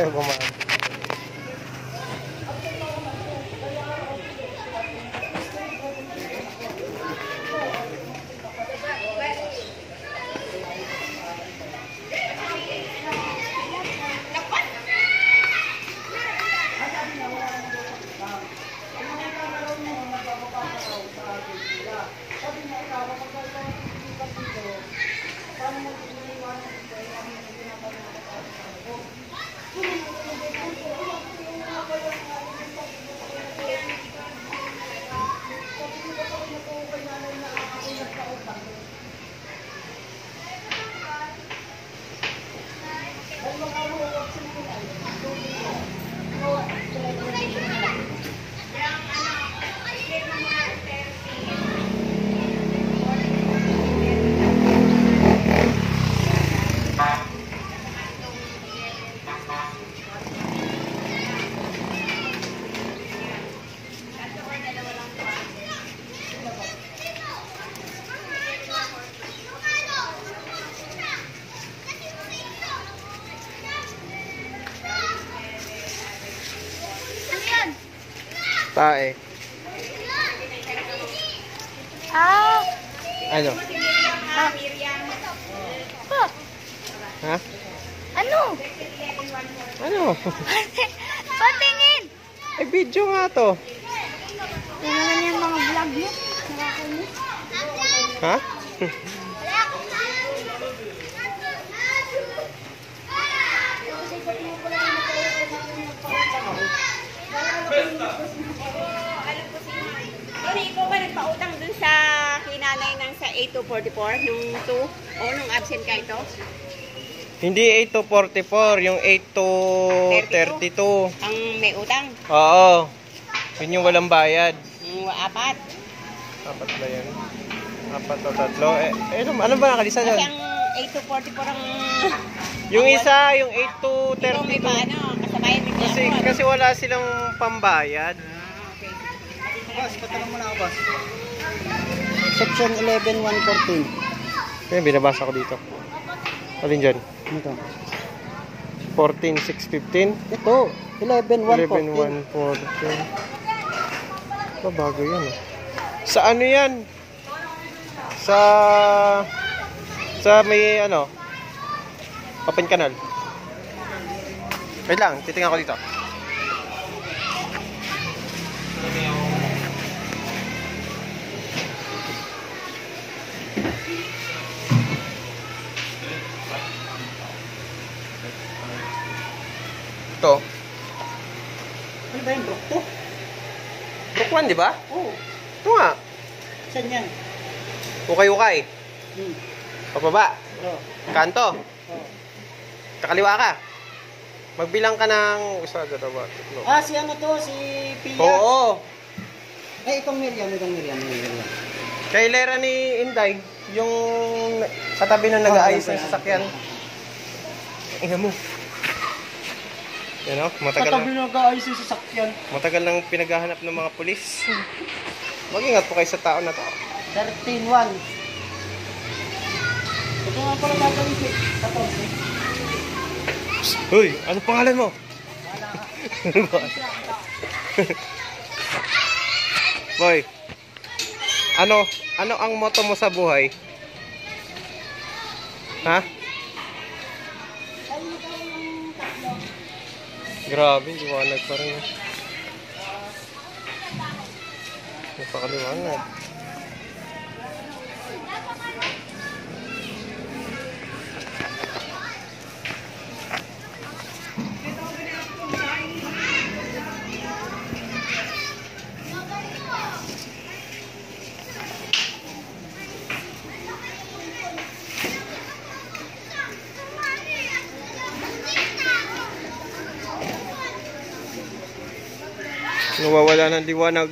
ser Tae. Ah! Ano? ah. Pa, Ha? ano? Ano? Patingin! Ay, video nga to. Yan naman yung mga vlog mo. Ha? Tony, ikaw ba nagpautang dun sa kinanay ng sa 8244 nung 2 o nung absent ka ito? Hindi 8 to 44, yung 8 to 32. Ang may utang? Oo. Yun yung walang bayad. Yung apat. Apat ba yan? Apat o tatlo. Eh, eh ano, ano ba nakalisa Kasi dyan? ang 8244 ang... Yung isa, yung 8 to Ikaw may 32. pa ano, kasabayan mo Kasi, kasi wala silang pambayad. Boss, patanong mo na ako, boss. Section 11, 114. Ayun, binabasa ko dito. Alin dyan? Ano to? 14, 6, 15? Ito, 11, 11, 114. 1, 14. Oh, bago yan eh. Sa ano yan? Sa... Sa may ano? Open canal. Wait lang, titingnan ko dito. Ito. Ano ba yung brook to? Brook 1, di ba? Oo. Ito nga. Saan yan? Ukay-ukay. Hmm. Pababa. Oo. Kanto. Oo. Kakaliwa ka. Magbilang ka ng isa, dalawa, tatlo. Ah, si ano to? Si Pia? Oo. Eh, itong Miriam, itong Miriam, Miriam. Kay Lera ni Inday, yung katabi na nag-aayos ng sasakyan. Tingnan mo. Yan o, matagal Katabi na, na nag-aayos yung sasakyan. matagal nang pinaghahanap ng mga pulis. Mag-ingat po kayo sa tao na to. 13-1. Ito nga pala tatawid eh. Tatawid. Hoy, ano pangalan mo? Boy, ano, ano ang motto mo sa buhay? Ha? Grabe, liwanag pa rin. Napakaliwanag. Nawawala ng liwanag.